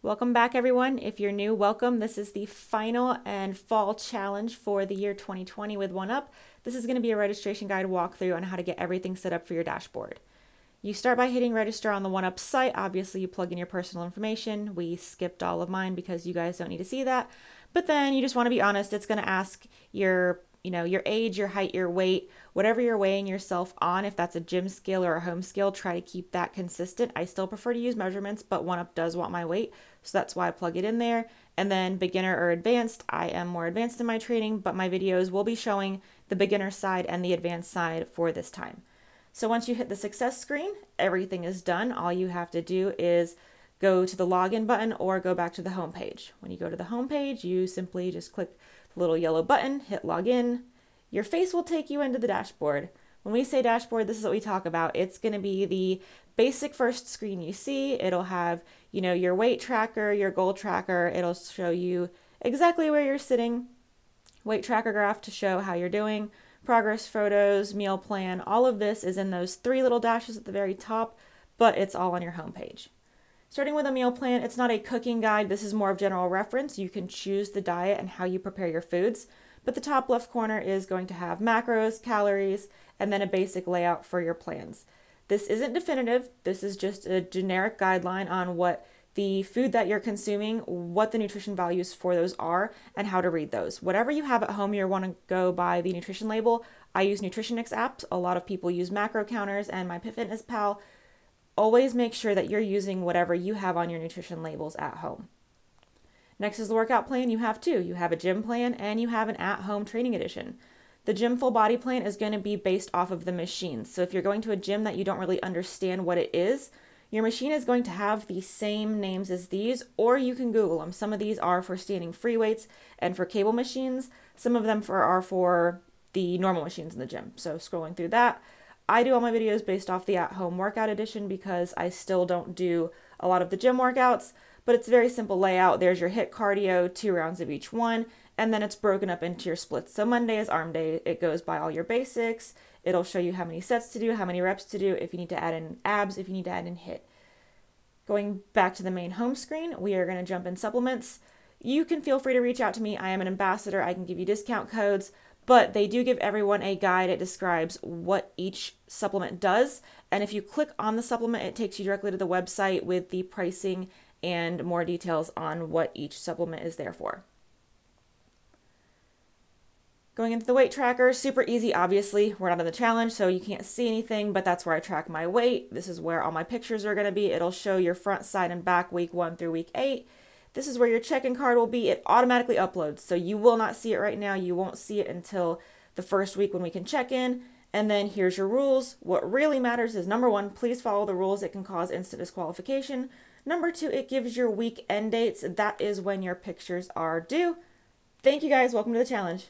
Welcome back, everyone. If you're new, welcome. This is the final and fall challenge for the year 2020 with 1Up. This is going to be a registration guide walkthrough on how to get everything set up for your dashboard. You start by hitting register on the 1Up site. Obviously, you plug in your personal information. We skipped all of mine because you guys don't need to see that. But then you just want to be honest. It's going to ask your you know, your age, your height, your weight, whatever you're weighing yourself on, if that's a gym scale or a home scale, try to keep that consistent. I still prefer to use measurements, but 1Up does want my weight, so that's why I plug it in there. And then beginner or advanced, I am more advanced in my training, but my videos will be showing the beginner side and the advanced side for this time. So once you hit the success screen, everything is done. All you have to do is go to the login button or go back to the home page. When you go to the home page, you simply just click little yellow button, hit login. Your face will take you into the dashboard. When we say dashboard, this is what we talk about. It's going to be the basic first screen you see. It'll have, you know, your weight tracker, your goal tracker. It'll show you exactly where you're sitting, weight tracker graph to show how you're doing, progress photos, meal plan. All of this is in those three little dashes at the very top, but it's all on your homepage. Starting with a meal plan, it's not a cooking guide. This is more of general reference. You can choose the diet and how you prepare your foods, but the top left corner is going to have macros, calories, and then a basic layout for your plans. This isn't definitive. This is just a generic guideline on what the food that you're consuming, what the nutrition values for those are, and how to read those. Whatever you have at home, you want to go by the nutrition label. I use Nutritionix apps. A lot of people use macro counters and my MyFitnessPal always make sure that you're using whatever you have on your nutrition labels at home. Next is the workout plan. You have two. You have a gym plan and you have an at home training edition. The gym full body plan is going to be based off of the machine. So if you're going to a gym that you don't really understand what it is, your machine is going to have the same names as these, or you can Google them. Some of these are for standing free weights and for cable machines. Some of them for, are for the normal machines in the gym. So scrolling through that, I do all my videos based off the at home workout edition because I still don't do a lot of the gym workouts, but it's very simple layout. There's your HIIT cardio, two rounds of each one, and then it's broken up into your splits. So Monday is arm day. It goes by all your basics. It'll show you how many sets to do, how many reps to do, if you need to add in abs, if you need to add in HIIT. Going back to the main home screen, we are going to jump in supplements. You can feel free to reach out to me. I am an ambassador. I can give you discount codes but they do give everyone a guide. It describes what each supplement does. And if you click on the supplement, it takes you directly to the website with the pricing and more details on what each supplement is there for. Going into the weight tracker, super easy, obviously. We're not in the challenge, so you can't see anything, but that's where I track my weight. This is where all my pictures are gonna be. It'll show your front, side, and back week one through week eight. This is where your check-in card will be. It automatically uploads, so you will not see it right now. You won't see it until the first week when we can check in. And then here's your rules. What really matters is number one, please follow the rules. It can cause instant disqualification. Number two, it gives your week end dates. That is when your pictures are due. Thank you guys. Welcome to the challenge.